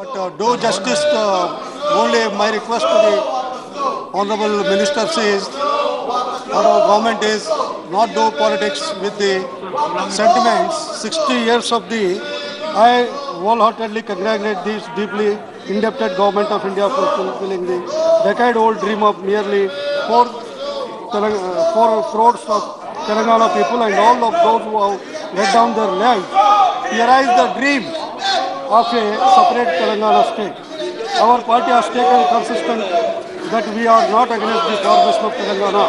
But uh, do justice to only my request to the honorable minister is our government is not do politics with the sentiments. 60 years of the I wholeheartedly congratulate this deeply indebted government of India for fulfilling the decade-old dream of nearly four, Telang- uh, four crores of Telangana people and all of those who have let down their lives. Here is the dream of a separate Telangana state. Our party has taken consistent that we are not against the formation of Telangana.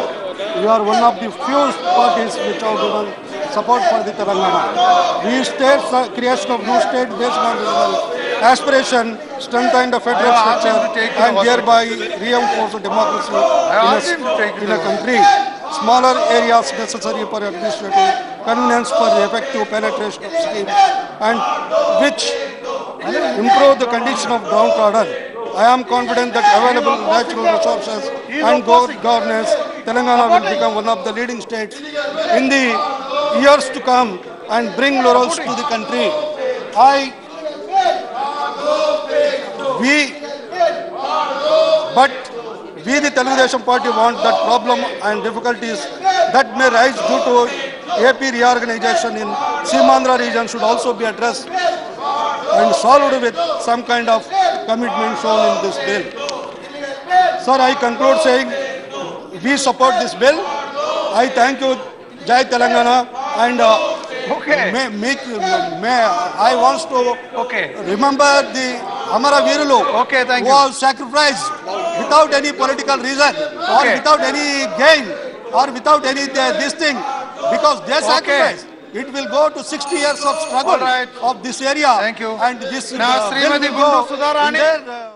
We are one of the few parties which have given support for the Telangana. We state the uh, creation of new state based on regional aspiration, strengthen the federal I asked him structure and thereby reinforce the democracy in asked him to take a, in a country. Smaller areas necessary for administrative convenience for the effective penetration of schemes and which improve the condition of ground downtrodden. I am confident that available natural resources and good governance, Telangana will become one of the leading states in the years to come and bring laurels to the country. I, we, but we the Telugu party want that problem and difficulties that may rise due to AP reorganization in Seemandhra region should also be addressed and solved with some kind of commitment shown in this bill. Sir, I conclude saying we support this bill. I thank you, Jai Telangana, and uh, Okay. may, make, may, I want to Okay. remember the Amara Veerulu Okay, thank who you. was sacrificed without any political reason or Okay. without any gain or without any uh, this thing because they sacrificed. It will go to 60 years of struggle right. of this area Thank you. and this Now, uh, Srimati will go in their, uh,